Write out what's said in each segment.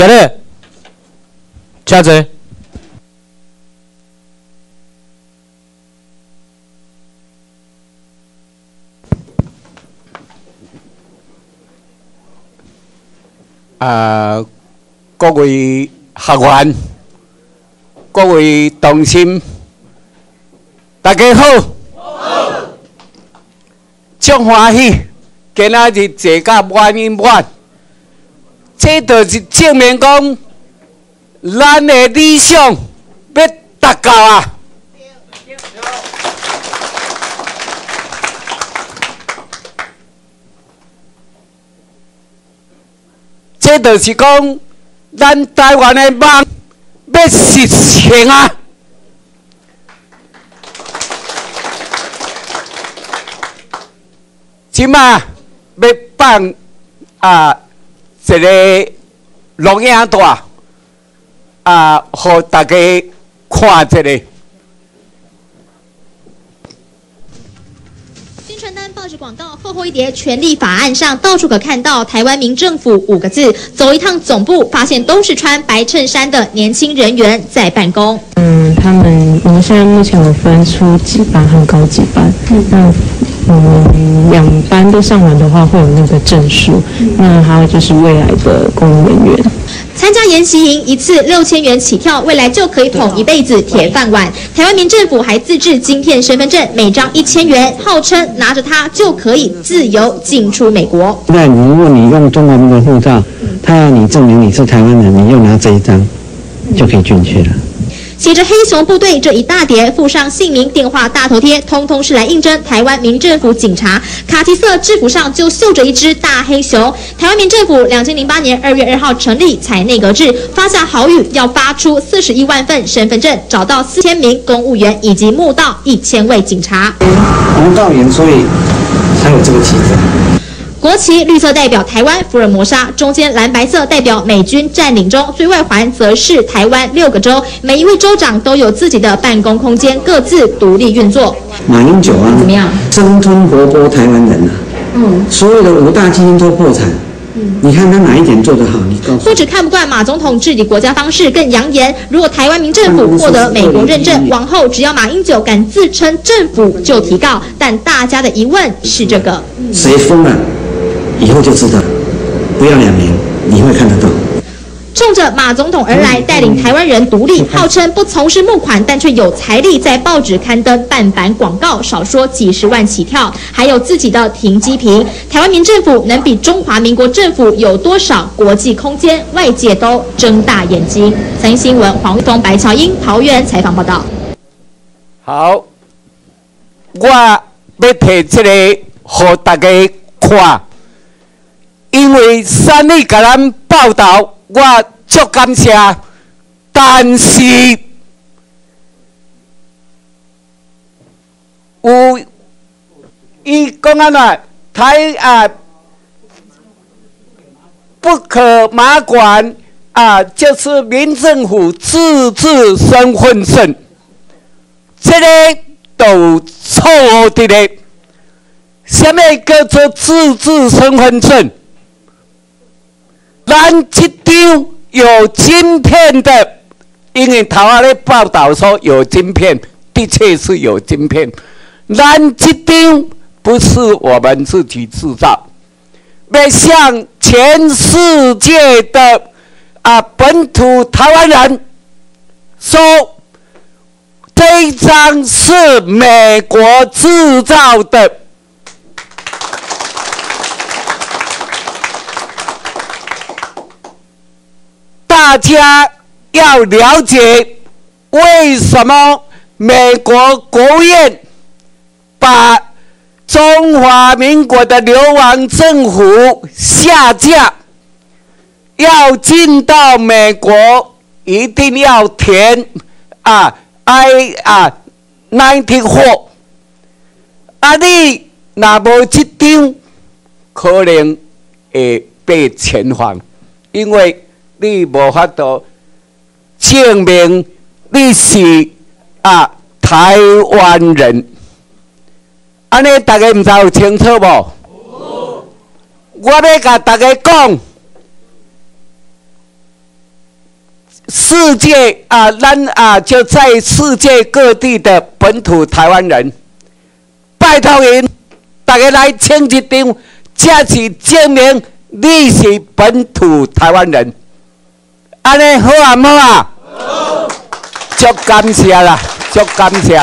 今日，车子。啊，各位学员，各位同心，大家好，真欢喜，今仔日坐甲满满满，这就是证明讲，咱的理想要达到啊！这就是讲，咱台湾的梦要实现啊！即马要办啊一个录影带啊，互大家看一个。宣传单、报纸广告厚厚一叠，权力法案上到处可看到“台湾民政府”五个字。走一趟总部，发现都是穿白衬衫的年轻人员在办公。嗯，他们我们现在目前有分初级班和高级班。那我们两班都上完的话，会有那个证书。那还有就是未来的公务人员。参加研习营一次六千元起跳，未来就可以捧一辈子铁饭碗。台湾民政府还自制晶片身份证，每张一千元，号称拿着它就可以自由进出美国。那如果你用中国民国护照，他要你证明你是台湾人，你又拿这一张，就可以进去了。写着“黑熊部队”这一大叠，附上姓名、电话、大头贴，通通是来应征台湾民政府警察。卡其色制服上就绣着一只大黑熊。台湾民政府两千零八年二月二号成立，采内阁制，发下豪语，要发出四十一万份身份证，找到四千名公务员，以及募到一千位警察。红道员，所以才有这个旗子。国旗绿色代表台湾福尔摩沙，中间蓝白色代表美军占领中，最外环则是台湾六个州，每一位州长都有自己的办公空间，各自独立运作。马英九啊，怎么样？生吞活剥台湾人啊！嗯，所有的五大基金都破产。嗯，你看他哪一点做得好？你告诉不止看不惯马总统治理国家方式，更扬言，如果台湾民政府获得美国认证，往后只要马英九敢自称政府就提告。但大家的疑问是这个：谁疯了？以后就知道，不要两年，你会看得到。冲着马总统而来，带领台湾人独立，号称不从事募款，但却有财力在报纸刊登半版广告，少说几十万起跳，还有自己的停机坪。台湾民政府能比中华民国政府有多少国际空间？外界都睁大眼睛。三新闻黄玉峰、白乔英桃园采访报道。好，我要提这个，和大家看。因为三立甲咱报道，我足感谢。但是有伊讲安怎台啊不可马管啊，就是民政府自治身份证，这个都错的嘞。什么叫做自治身份证？咱这张有晶片的，因为头下咧报道说有晶片，的确是有晶片。咱这张不是我们自己制造，要向全世界的啊本土台湾人说，这张是美国制造的。大家要了解为什么美国国务院把中华民国的流亡政府下架，要进到美国一定要填啊 I 啊 ninety four，啊你那无这张可能会被遣返，因为。你无法度证明你是啊台湾人，安尼大家毋知有清楚无？我要甲大家讲，世界啊，咱啊就在世界各地的本土台湾人，拜托您，大家来签一张，这是证明你是本土台湾人。安尼好啊，好啊，足感谢啦，足感谢。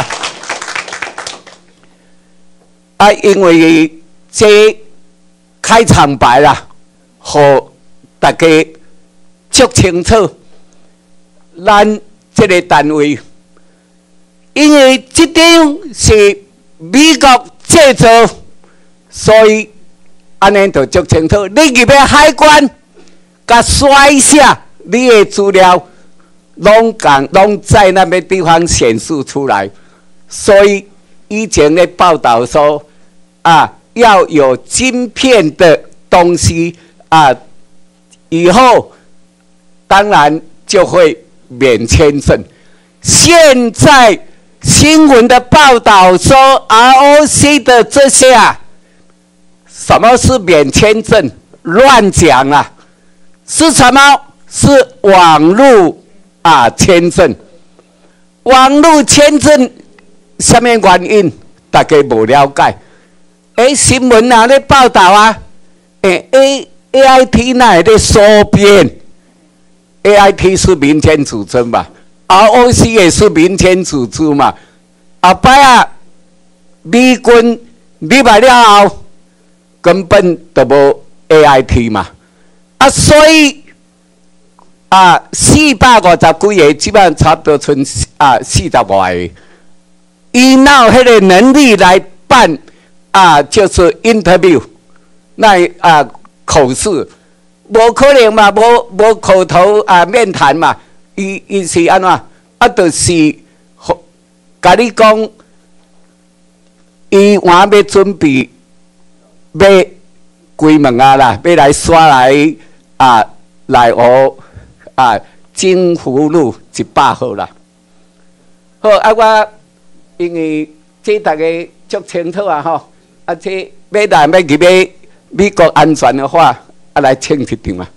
啊，因为这开场白啦，和大家足清楚。咱这个单位，因为这张是美国制造，所以安尼就足清楚。你入要海关，甲刷一下你的资料，拢讲拢在那边地方显示出来。所以以前的报道说，啊，要有晶片的东西啊，以后当然就会。免签证。现在新闻的报道说，ROC 的这些啊，什么是免签证？乱讲啊！是什么？是网络啊签证。网络签证什么原因？大家无了解。哎，新闻哪里报道啊？哎，A A I T 那的缩编。A I T 是民间组织嘛，R O C 也是民间组织嘛。阿拜啊，美军入来了后，根本都无 A I T 嘛。啊，所以啊，四百五十几个，基本上差不多存啊四十外个。伊哪有迄个能力来办啊？就是 interview，那啊口试。无可能嘛，无无口头啊面谈嘛，伊伊是安怎？啊，就是甲你讲，伊还要准备要关门啊啦，要来刷来啊来学啊金福路一百号啦。好啊，我因为这大家足清楚啊吼，啊这要来要入要美国安全的话。啊，来请一张嘛！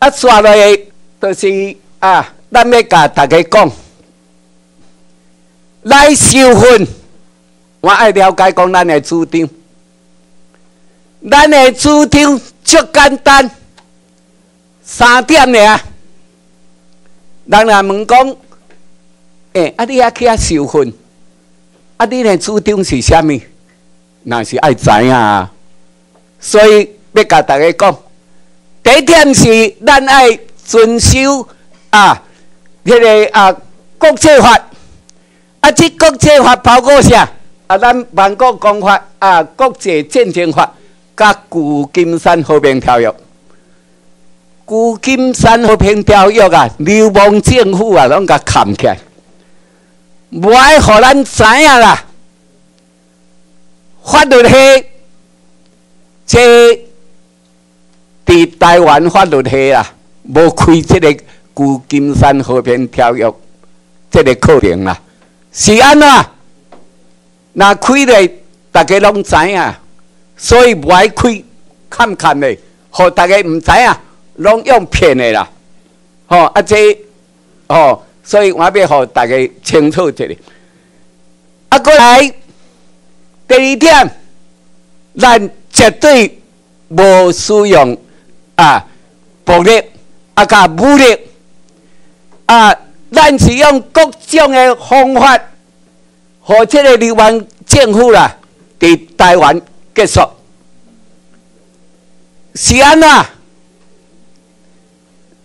啊，刷落去就是啊，咱要甲大家讲，来收分。我爱了解讲咱的主张，咱的主张足简单，三点尔。人来问讲，诶，啊，你也去遐受训？啊，你的主张是虾米？那是爱知影，所以。要甲大家讲，第一点是咱爱遵守啊，迄个啊国际法，啊即国际法包括啥？啊，咱万国公法啊，国际战争法，甲旧金山和平条约。旧金山和平条约啊，流氓政府啊，拢甲砍起，来，无爱互咱知影啦。法律系这。伫台湾法律系啊，无开即个旧金山和平条约这个课程啦，是安怎？那开咧，大家拢知影，所以无爱开，看看咧，互大家毋知影，拢用骗的啦，吼啊这，吼，所以我要互大家清楚一下。啊，过来，第二点，咱绝对无使用。啊，暴力啊，甲武力啊，咱是用各种的方法，和这个台湾政府啦，伫台湾结束。是安怎？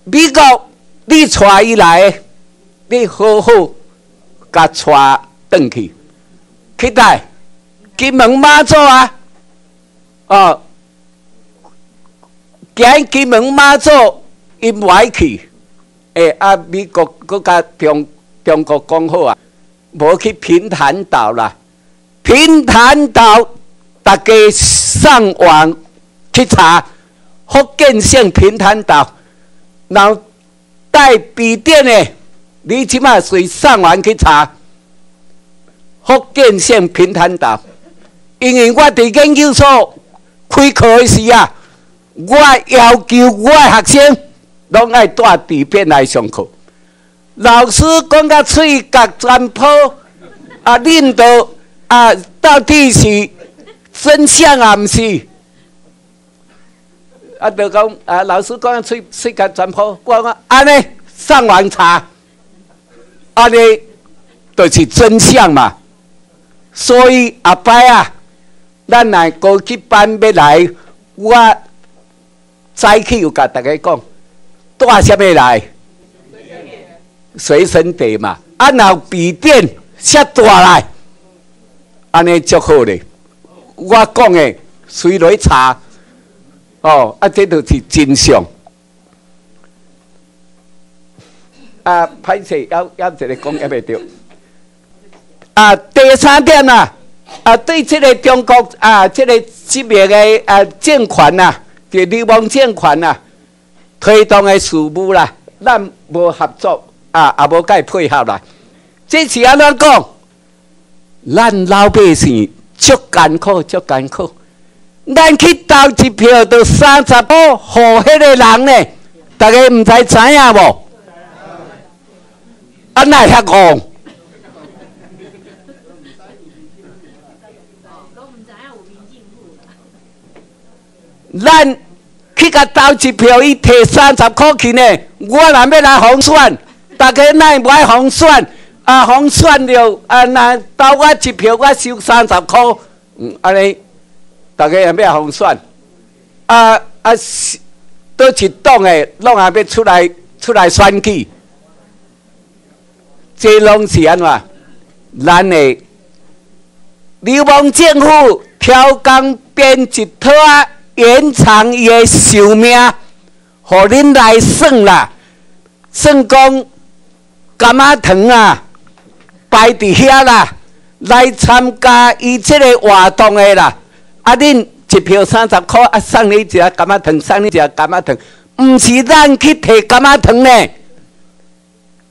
美国你带伊来，你好好甲带转去，期待金门妈祖啊，哦。今金门妈祖因歪去，诶啊！美国国甲中中国讲好啊，无去平潭岛啦。平潭岛大家上网去查，福建省平潭岛，然后带笔电的，你起码随上网去查福建省平潭岛，因为我伫研究所开课时啊。我要求我的学生拢爱带底片来上课。老师讲到嘴角全破，啊，领导啊，到底是真相啊？毋是？啊，就讲啊，老师讲嘴嘴角全破，我讲安尼上网查，安尼就是真相嘛。所以阿伯啊，咱来高级班要来，我早起又甲大家讲，带什么来？随身碟嘛，啊，后笔电写带来，安尼足好咧。我讲的随来查，哦，啊，这都是真相。啊，歹势，要要一个讲也袂着。啊，第三点啊，啊，对这个中国啊，这个这边的啊政权呐，这流氓政权呐，推动的事务啦，咱无合作啊，也无该配合啦。这是安怎讲？咱老百姓足艰苦，足艰苦。咱去投一票，都三十五，互迄个人呢？大家唔知知影无？啊，那遐讲？咱去甲投一票，伊摕三十块去呢。我若要来红选，大家奈不爱红选？啊，红选了啊，那投我一票，我收三十块。嗯，安尼，大家也要红选？啊啊，是倒一党的，拢也要出来出来选举。这拢是安怎？咱的流氓政府挑工编一套啊！延长伊的寿命，互恁来算啦，算讲甘仔糖啊，摆伫遐啦，来参加伊即个活动的啦。啊，恁一票三十块，啊，送你一只甘仔糖，送你一只甘仔糖，毋是咱去摕甘仔糖呢，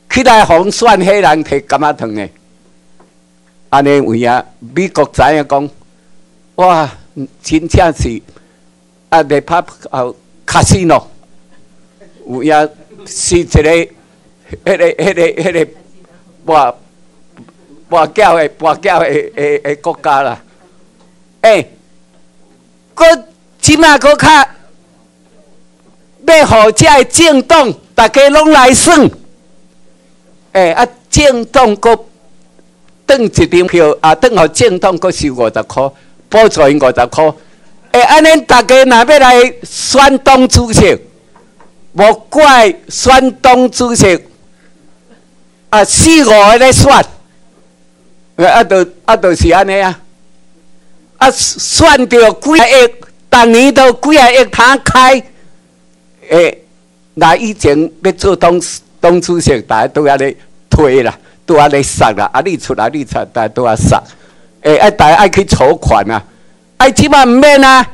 去来红选迄人摕甘仔糖呢。安尼有影，美国知影讲，哇，真正是。啊！你拍哦，卡西诺有影是一个，迄个、迄个、迄个，博博缴的、博缴的、诶诶国家啦。诶，佮即码佮较要互遮个政党，大家拢来算。诶啊，政党佮转一张票啊，转互政党佮收五十箍，补助因五十箍。诶，安尼大家若要来选党主席，无怪选党主席啊，四五个咧选，啊，都啊，都是安尼啊，啊，选着几啊亿，逐年都几啊亿摊开，诶，那以前要做东东主席，大家都要咧推啦，都要咧杀啦，啊，你出来你出，大家都要杀，诶，啊，大家爱去筹款啊。爱，即码毋免啊！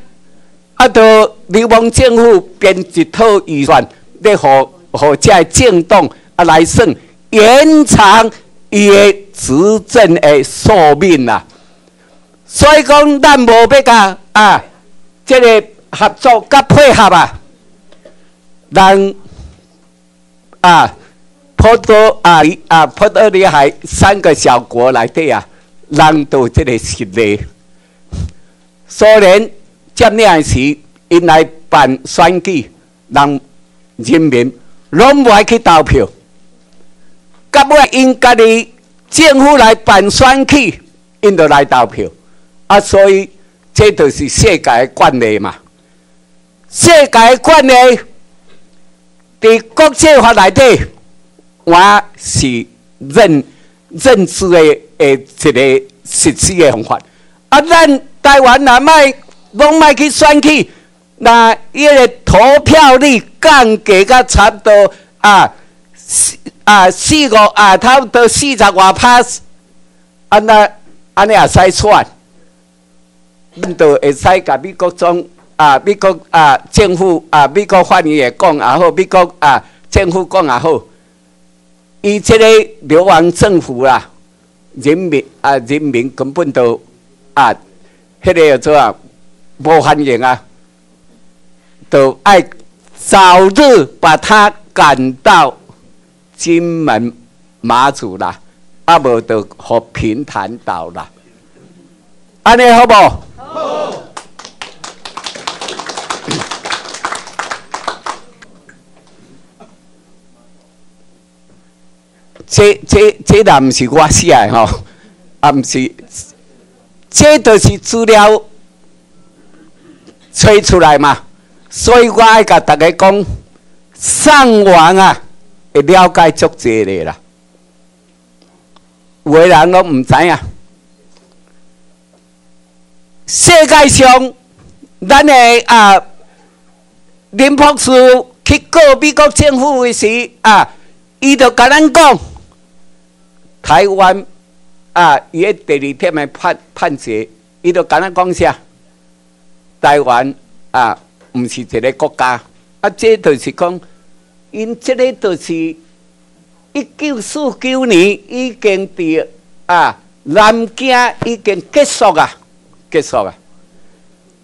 啊，着流氓政府编一套预算，咧，互互遮政党啊来算延长伊个执政的寿命啊。所以讲，咱无要甲啊，即个合作甲配合啊，咱啊，波多啊啊，波多里海三个小国来对啊，让到即个实力。苏联占领时，因来办选举，让人民拢无爱去投票。到尾因家己政府来办选举，因就来投票。啊，所以这就是世界惯例嘛。世界惯例，伫国际法内底，我是认认知的诶一个实施的方法。啊，咱。台湾若卖拢卖去选去，那伊个投票率降低甲差不多啊，啊四五啊，差不多四十外趴，安那安尼也使算，咱就会使甲美国中啊，美国啊政府啊，美国法院也讲也好，美国啊政府讲也好，伊即个流亡政府啦，人民啊人民根本都啊。迄个叫做啊，无反应啊，都爱早日把他赶到金门马祖啦，啊无就和平潭岛啦，安尼好不？这这这也毋是我写的吼，啊毋是，这都是资料吹出来嘛。所以我爱甲大家讲，上网啊，会了解足济的啦。有的人拢毋知影，世界上咱的啊林博士去告美国政府的时啊，伊就甲咱讲，台湾啊，伊个第二天的判判决，伊就甲咱讲啥？台湾啊。毋是一个国家，啊，这就是讲，因这个就是一九四九年已经伫啊南京已经结束啊，结束啊。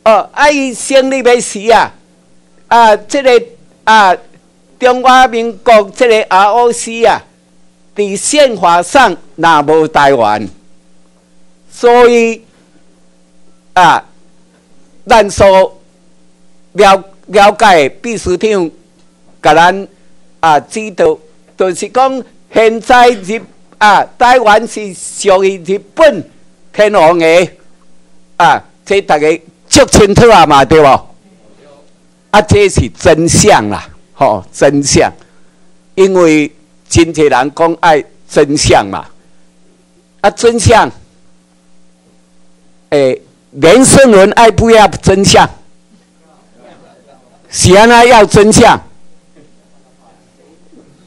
哦，啊，伊胜利的时啊，啊，这个啊，中华民国这个 ROC 啊，伫宪法上那无台湾，所以啊，咱说。了了解秘书长，甲咱啊知道，就是讲现在日啊台湾是属于日本天皇的啊，这大家足清楚啊嘛，对不？啊，这是真相啦，吼，真相，因为真济人讲爱真相嘛，啊，真相，诶，连胜文爱不要真相？是安那要真相，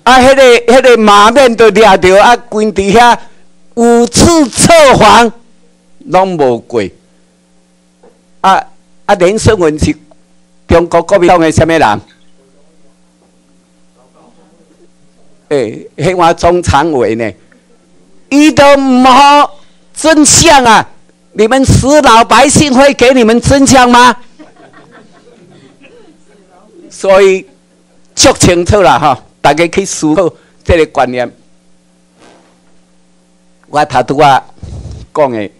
啊，迄个迄个马面都掠着，啊，关伫遐五次测谎，拢无过。啊啊，连胜文是中国国民党的什么人？诶，迄我中常委呢？伊都唔好真相啊！你们死老百姓会给你们真相吗？所以足清楚啦，哈！大家去思考这个观念。我头拄啊讲的，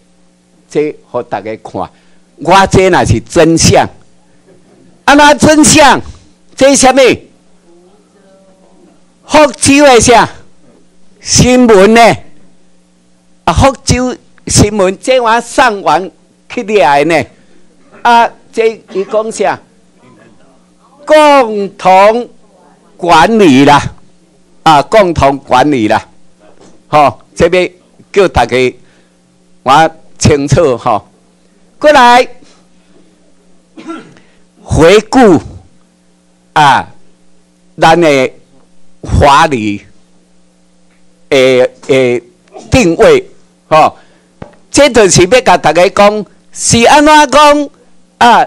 这互大家看，我这那是真相。啊，那真相，这什么？福州的啥新闻呢？啊，福州新闻这我上网去掠呢。啊，这伊讲啥？共同管理啦，啊，共同管理啦，好，这边叫大家我清楚哈。过来回顾啊，咱的法律诶诶定位，吼，这就是要甲大家讲，是安怎讲啊？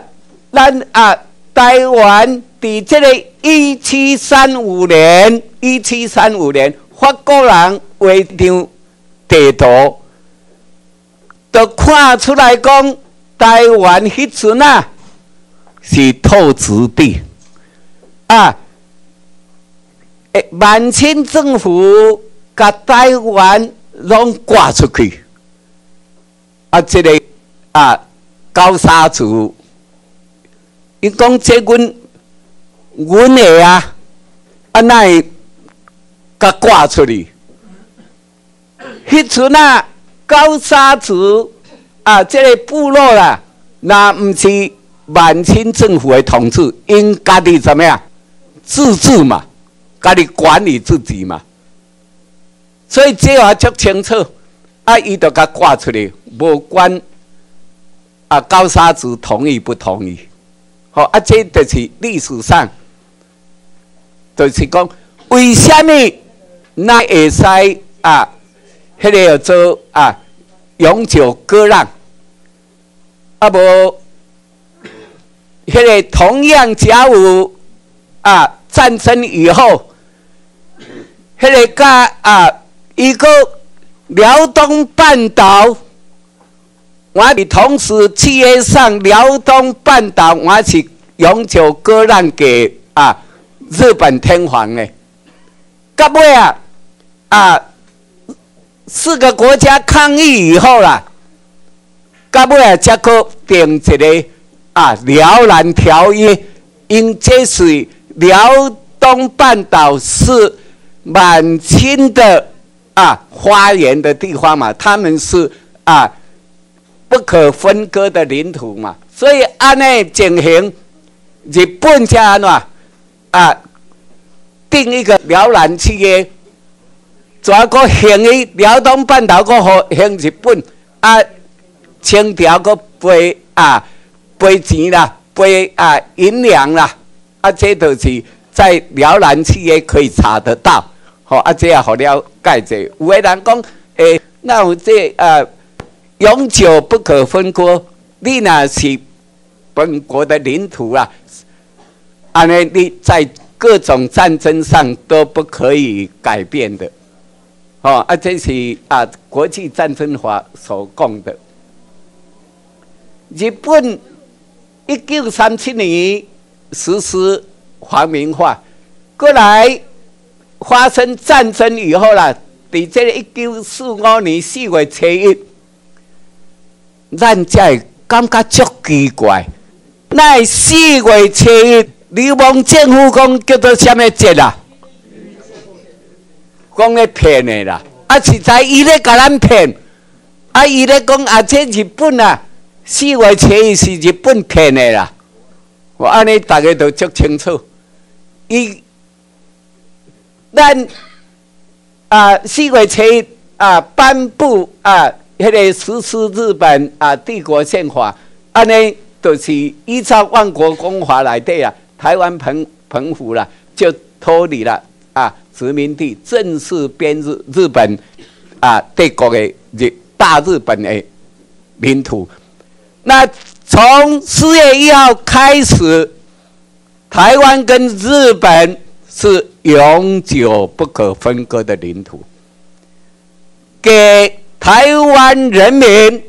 咱啊，台湾。伫这个一七三五年，一七三五年，法国人画张地图，都看出来讲，台湾迄阵啊是透支地啊。诶，满清政府甲台湾拢挂出去，啊，这个啊高沙族，伊讲这阮。阮的啊，啊，那会甲挂出去？迄阵啊，高沙族啊，这个部落啦，那毋是满清政府的统治，因家己怎么样自治嘛，家己管理自己嘛。所以这话足清楚，啊，伊就甲挂出去，无管啊高沙族同意不同意。好，啊，这就是历史上。就是讲，为什么那会使啊？迄个叫做啊，永久割让，啊无，迄个同样甲有啊战争以后，迄个甲啊伊个辽东半岛，我哋同时契约上辽东半岛，我是永久割让给啊。日本天皇呢？到尾啊啊，四个国家抗议以后啦，到尾啊，才可定一个啊《辽南条约》，因这是辽东半岛是满清的啊花园的地方嘛，他们是啊不可分割的领土嘛，所以按内进行，日本家安怎啊？定一个辽南契约，再个行于辽东半岛个和行日本啊，清朝个赔啊赔钱啦，赔啊银两啦，啊这都是在辽南契约可以查得到，好啊这样好了解者，有个人讲诶，那我这啊永久不可分割，你那是本国的领土啊，安尼你在。各种战争上都不可以改变的，哦，啊，这是啊国际战争法所讲的。日本一九三七年实施皇民化，过来发生战争以后啦，在这一九四五年四月初一，咱才感觉足奇怪，那四月初一。流氓政府讲叫做什么节啊？讲咧骗的啦，啊实在伊咧甲咱骗，啊伊咧讲啊这日本啊，四月初一是日本骗的啦。我安尼大家都足清楚，伊咱啊四月初一啊颁布啊迄个实施日本啊帝国宪法，安尼都是依照万国公法来的啊。台湾澎澎湖了，就脱离了啊殖民地，正式编日日本啊帝国的日大日本的领土。那从四月一号开始，台湾跟日本是永久不可分割的领土，给台湾人民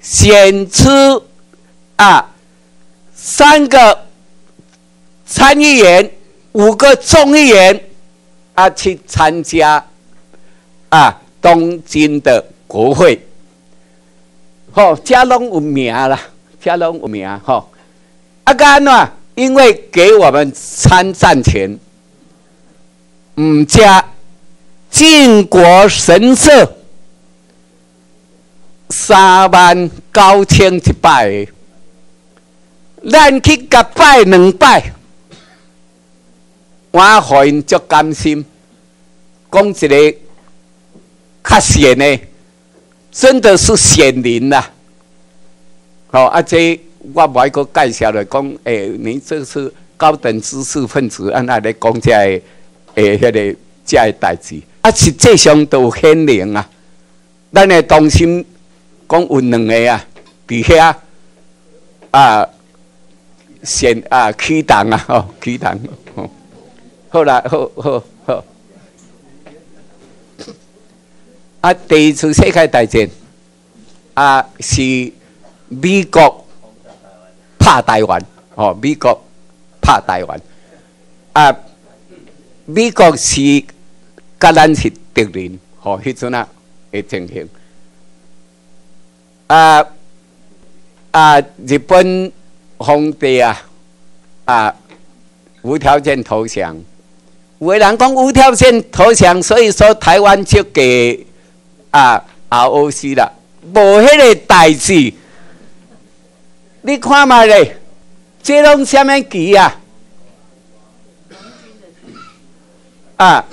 选出啊三个。参议员五个众议员啊，去参加啊东京的国会，好，加拢有名啦，加拢有名吼。啊，干呐？因为给我们参战前，唔加靖国神社三万九千一百，咱去甲拜两拜。我互因足甘心，讲一个较贤的，真的是贤人啦。好，啊，这我无爱个介绍来讲，诶，你这是高等知识分子，安那来讲这诶，迄个遮个代志，啊，实际上都显灵啊。咱诶同心讲有两个啊，伫遐啊，先啊启动啊，吼，启动。好啦，好好好。啊，第一次世界大战啊，是美国拍台湾，哦，美国拍台湾。啊，美国是甲咱是敌人，哦，迄阵啊会进行。啊啊，日本皇帝啊啊，无条件投降。有人讲无条件投降，所以说台湾就给啊 ROC 啦，无迄个代志。你看嘛咧，这拢什么旗啊？啊，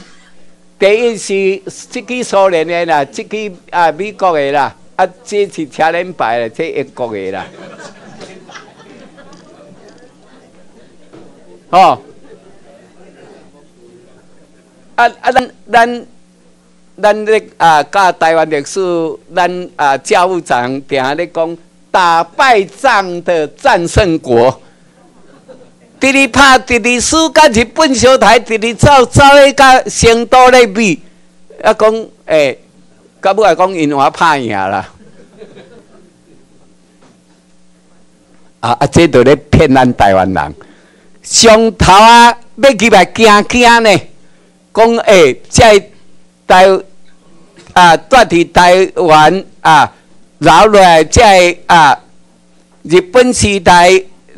第一是这支苏联的啦，这支啊美国的啦，啊这是车轮牌的，这英国的啦。哦。啊啊！咱咱咱咧啊，教台湾历史，咱啊教务长定咧讲，打败仗的战胜国。伫咧拍，伫咧输，甲日本小台，伫咧走走咧，甲成都咧比，啊讲诶，甲尾来讲因话拍赢啦。啊啊！这都咧骗咱台湾人，上头啊！要去来惊惊呢，讲诶，在台啊，住伫台湾啊，留落来在啊，日本时代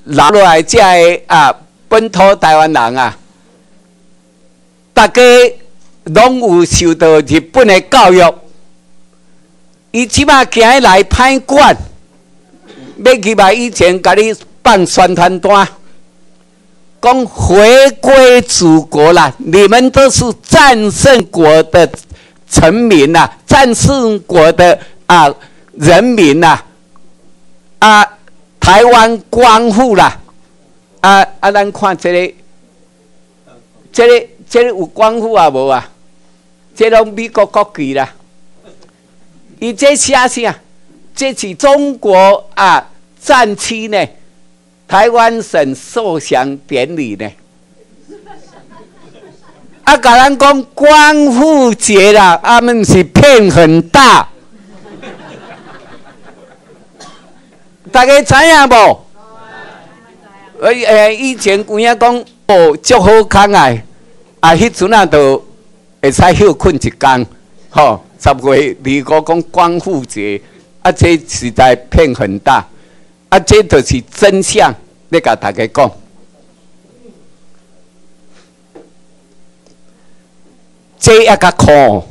留落来在啊，本土台湾人啊，大家拢有受到日本的教育，伊即马行来歹管，要去把以前甲你放宣传单。讲回归祖国啦！你们都是战胜国的臣民呐，战胜国的啊人民呐，啊台湾光复啦！啊啊，咱看这里，这里这里有光复啊无啊？这拢美国国旗啦！伊这写啥？这是中国啊战区呢？台湾省受降典礼呢？啊，甲人讲光复节啦，他们是骗很大。大家知影无？呃呃，以前有影讲哦，足好康哎，啊，迄阵啊，都会使休困一工，吼，十月二五讲光复节，啊，这实在骗很大。啊，这就是真相，你甲大家讲。这一个看，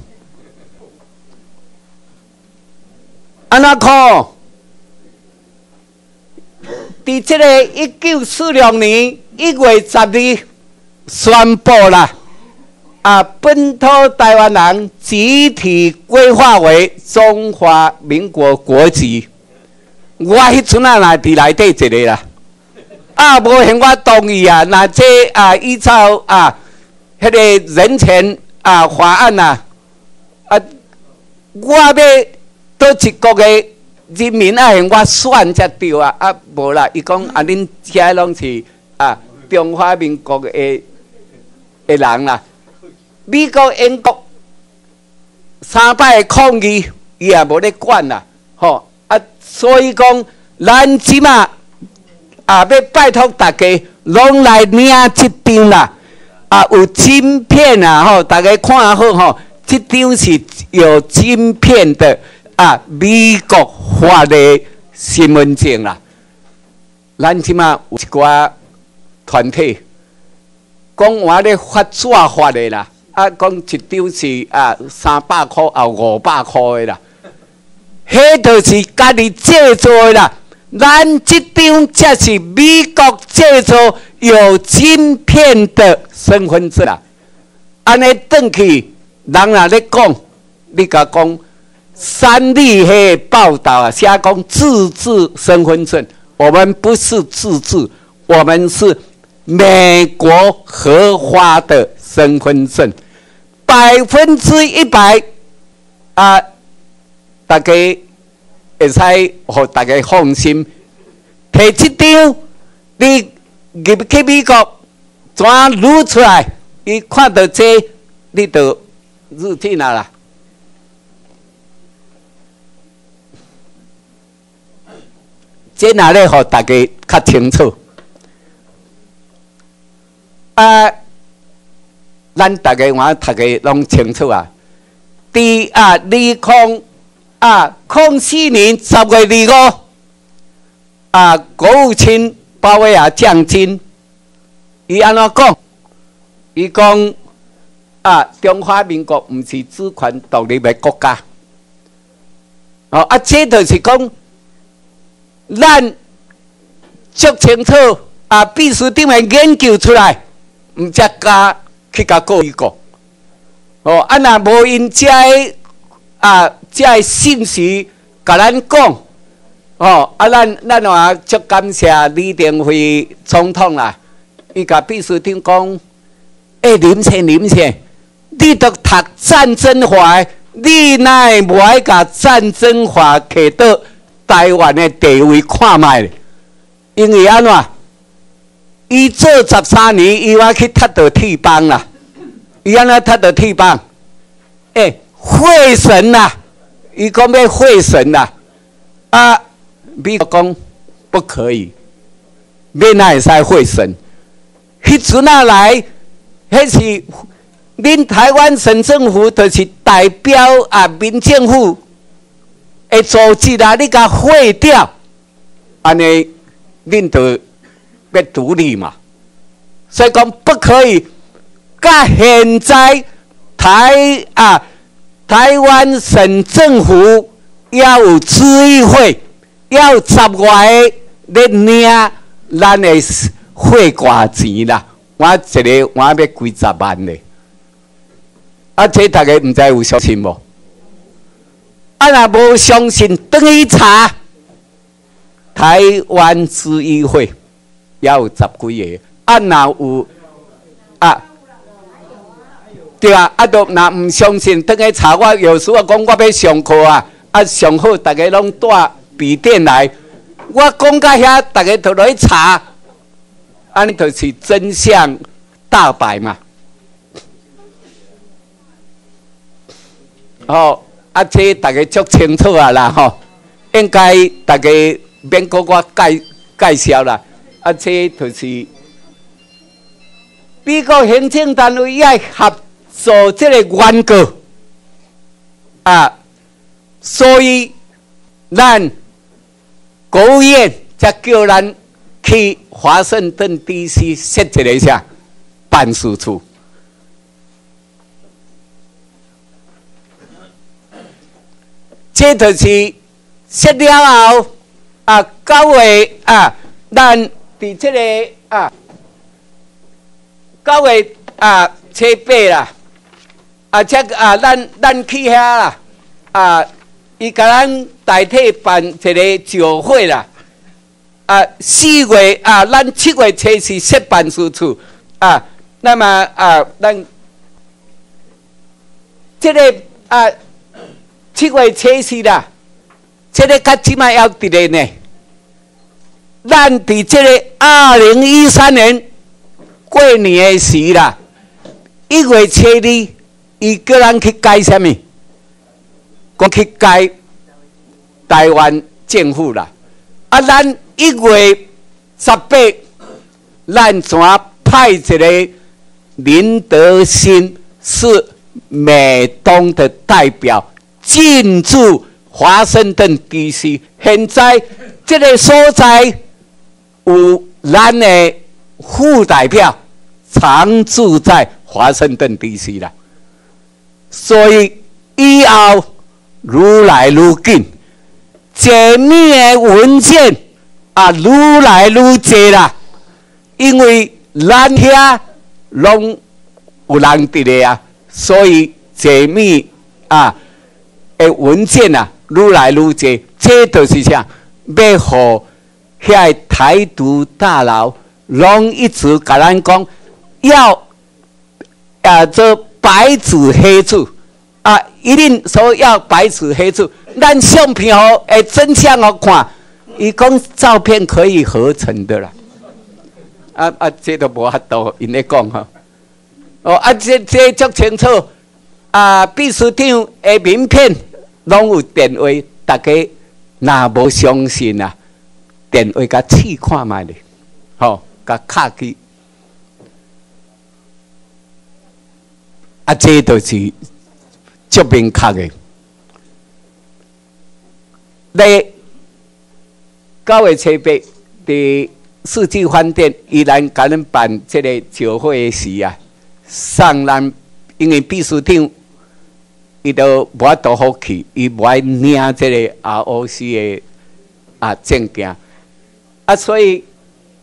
安那看？伫这个一九四六年一月十日宣布啦，啊，本土台湾人集体规划为中华民国国籍。我迄阵啊，来伫内底一个啦，啊，无嫌我同意啊，那这啊，依照啊，迄个人权啊法案呐，啊，我要倒一国的人民啊，我选才对啊，啊，无啦，伊讲啊，恁遐拢是啊，中华民国的的人啦，美国、英国三摆抗议，伊也无咧管啦，吼啊。所以讲，咱即马啊，要拜托大家拢来领即张啦。啊，有晶片啊，吼，大家看好吼，即张是有晶片的啊，美国发的身份证啦。咱即马有一寡团体讲我咧发纸发的啦，啊，讲一张是啊三百块啊五百块的啦。迄就是家己制作的啦，咱这张则是美国制作有芯片的身份证啦。安尼转去，人若咧讲，你甲讲三立迄报道啊，写讲自制身份证，我们不是自制，我们是美国合法的身份证，百分之一百啊。大家会使互大家放心，摕即张，你入去美国，怎录出来？伊看到这，你就入境啊啦。这哪里互大家较清楚？啊，咱大家我读个拢清楚啊。第啊，利空。啊，康熙年十月二五，啊，国务卿鲍威尔将军，伊安怎讲？伊讲啊，中华民国毋是主权独立的国家。哦，啊，这就是讲，咱足清楚啊，必须顶面研究出来，毋则加去甲告一个。哦，啊，若无因遮啊。这信息甲咱讲，哦，啊，咱咱话足感谢李登辉总统啦，伊甲秘书长讲，哎，林先林先，你都读战争法，你奈无爱甲战争法摕到台湾的地位看卖？因为安怎？伊做十三年，伊要去踢到铁棒啦，伊安怎踢到铁棒？哎，会神呐！伊讲要会神啦，啊，美国讲不可以，要那会使会神。迄阵啊来，迄是恁台湾省政府，就是代表啊民政府的组织啊，你甲废掉，安尼恁就要独立嘛。所以讲不可以，甲现在台啊台湾省政府要有资议会，要十外个咧领咱的会挂钱啦。我一个我要几十万嘞，啊，这大家唔知有相信无？啊，若无相信，等于查台湾资议会也有十几个，啊，若有啊，对啊，啊，都若唔相信，等于查我。有时我讲我要上课啊，啊，上好，大家拢带笔电来，我讲到遐，大家都来查。安尼就是真相大白嘛！哦，啊，这大家足清楚啊啦吼，应该大家免搁我介介绍啦。啊，这就是美国行政单位要合作这个原告啊，所以咱国务院才叫咱。去华盛顿 D.C. 设置了一下办事处，这就是设了后啊，九月啊，咱伫这个啊，九月啊，七八啦，啊，这啊，咱咱去遐啦，啊，伊甲咱代替办一个酒会啦。啊，四月啊，咱七月初是设办事处啊。那么啊，咱这个啊，七月七是啦，这个较起码要伫咧呢。咱伫这个二零一三年过年的时啦，一月初二，伊叫咱去改什么？讲去改台湾政府啦。啊，咱。一月十八，咱怎派一个林德新是美东的代表进驻华盛顿 D.C.？现在这个所在有咱的副代表常驻在华盛顿 D.C. 啦，所以以后愈来愈紧，解密的文件。啊，愈来愈多啦，因为咱遐拢有人伫咧啊，所以解密啊的文件啊愈来愈多，这就是啥？要互遐台独大佬拢一直甲咱讲，要啊做白纸黑字啊，一定说要白纸黑字，咱相片哦，诶真相哦看。伊讲照片可以合成的啦，啊啊，这都无法度，因咧讲吼。哦啊，这这足清楚啊！秘书长的名片拢有电话，大家若无相信啊，电话甲试看卖咧，吼，甲卡去。啊，这都是足明确的。你。九月七八，伫世纪饭店依然甲咱办这个酒会时啊，上咱因为秘书长伊都无多好去，伊无爱领这个 ROC 的啊证件啊，所以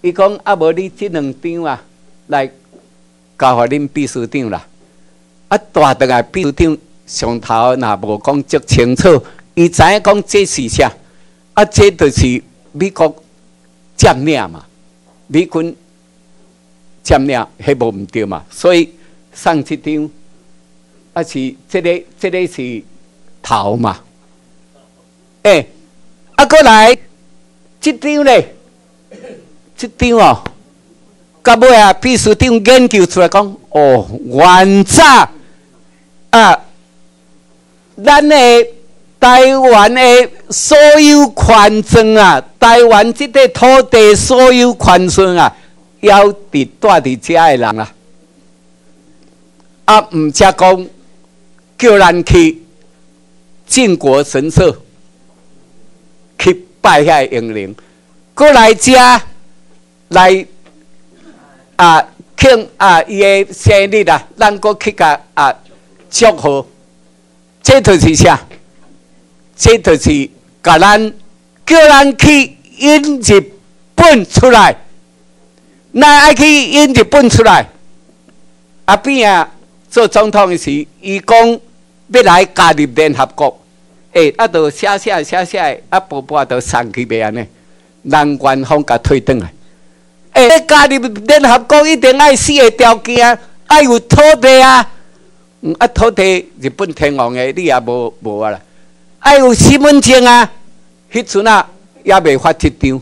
伊讲啊，无你这两张啊来交互恁秘书长啦。啊，大当啊，秘书长上头若无讲足清楚，伊知影讲这是啥？啊，这就是。美国占领嘛，美军占领，迄无毋对嘛，所以上一张啊是这个，这个是头嘛，诶，啊过来，这张咧，这张哦，到尾啊，秘书长研究出来讲，哦，原早啊，咱诶。台湾的所有权证啊，台湾这块土地所有权证啊，要伫住伫遮的人啊，啊，唔只讲叫咱去靖国神社去拜遐英灵，过来遮来啊庆啊伊的生日啊，咱搁去甲啊祝贺，这就是啥？这就是甲咱叫咱去引日本出来，那爱去引日本出来，啊边啊做总统时，伊讲要来加入联合国，诶，啊，都写写写写，啊，步步都送去袂安尼，人官方甲推转来。诶，加入联合国一定爱四个条件，爱有土地啊，嗯，啊，土地日本天皇的，你也无无啊啦。爱有身份证啊，迄阵啊也未发一张。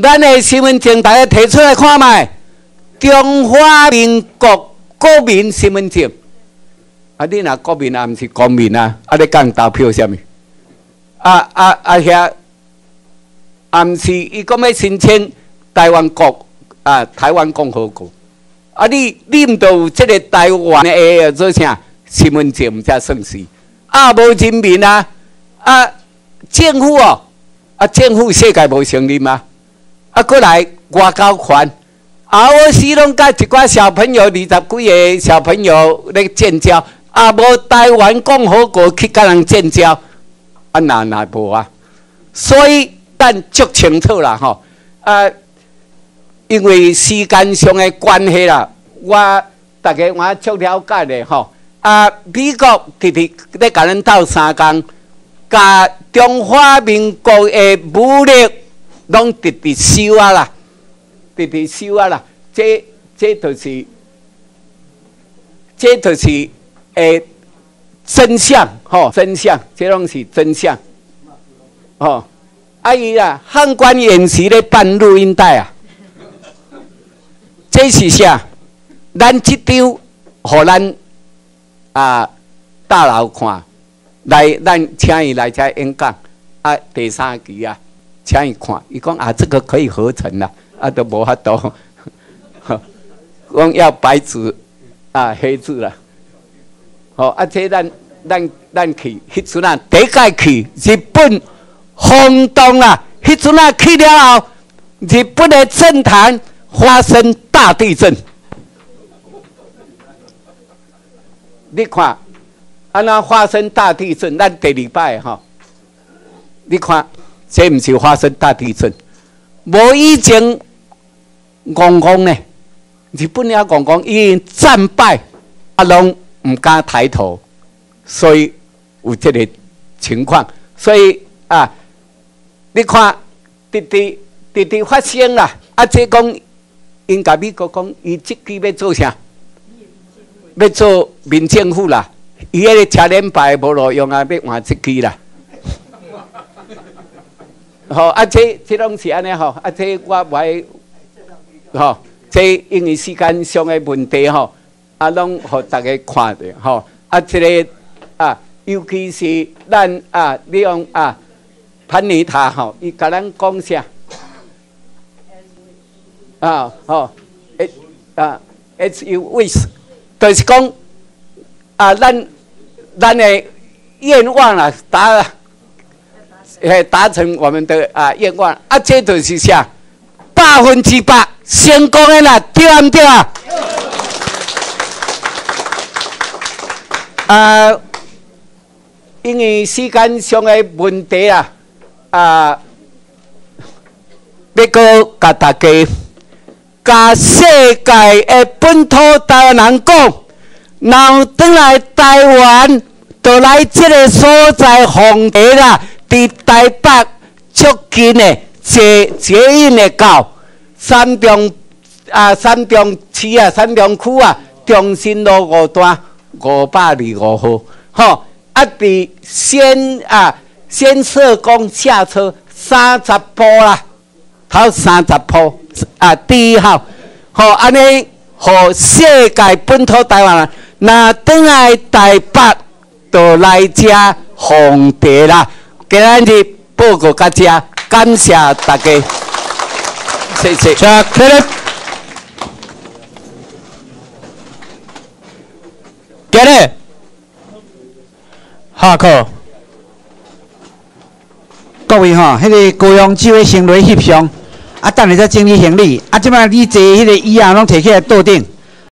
咱的身份证大家提出来看卖，中华民国国民身份证。啊，你若国民啊，毋是公民啊，啊，你讲投票啥物？啊啊啊遐，啊毋是伊讲要申请台湾国啊，台湾共和国。啊，你你毋着有即个台湾的做啥身份证才算是？啊，无人民啊！啊，政府哦，啊，政府世界无成立吗？啊，过来外交权，啊，我时拢甲一寡小朋友，二十几个小朋友咧建交，啊，无台湾共和国去甲人建交，啊，哪哪无啊？所以咱足清楚啦，吼，啊，因为时间上的关系啦，我大家我足了解的吼，啊，美国直直咧甲咱斗三工。甲中华民国的武力拢直直收啊啦，直直收啊啦，这这就是，这就是诶真相吼，真相，这拢是真相，吼。阿姨啊，汉官演习咧办录音带啊，这是啥？咱即张，互咱啊大佬看。来，咱请伊来遮演讲，啊，第三期啊，请伊看，伊讲啊，这个可以合成啦，啊都无法度，讲要白纸啊，黑字啦，好，啊，这咱咱咱去，迄阵啊，第一届去日本轰动啦，迄阵啊去了后，日本的政坛发生大地震，你看。啊！那发生大地震，咱第礼拜哈，你看，这毋是发生大地震，无以前讲讲呢，日本也讲讲已经战败，啊，拢毋敢抬头，所以有这个情况，所以啊，你看，滴滴滴滴发生啦，啊，这讲应该美国讲，伊即期要做啥？要做民政府啦。伊迄个车联牌无路用啊，要换即支啦。吼，啊，这这拢是安尼吼，啊，这我袂吼，这因为时间上的问题吼，啊，拢互大家看着吼，啊，这个啊，尤其是咱啊，利用啊，潘尼塔吼，伊甲咱讲啥？啊，吼，诶，啊，H U wish，就是讲。啊，咱咱的愿望啊，达诶达成我们的啊愿望啊，这就是啥？百分之百成功的啦，对毋对啊？啊，因为时间上的问题啊，啊，要个甲大家，甲世界的本土台湾人讲。然后转来台湾，就来即个所在红茶啦，伫台北足近的捷捷运的到三中啊，三中市啊，三中区啊，中心路五段五百二五号，吼啊！伫先啊，先社工下车三十步啦，头三十步啊，第一号，吼安尼，互世界本土台湾人。那等来台北，就来遮红茶啦。今日报告大家，感谢大家，谢谢。今日下课。各位吼，迄个高阳酒的先来翕相，啊，等下再整理行李，啊，即摆你坐迄个椅啊，拢摕起来桌顶。